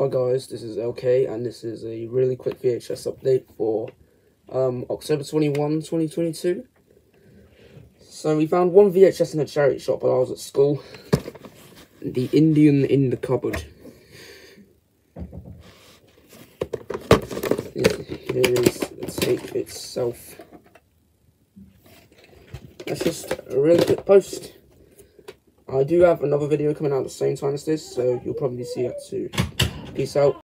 Hi guys, this is LK and this is a really quick VHS update for um, October 21, 2022. So we found one VHS in a charity shop while I was at school. The Indian in the Cupboard. Here is the tape itself. That's just a really quick post. I do have another video coming out at the same time as this, so you'll probably see it too. Peace out.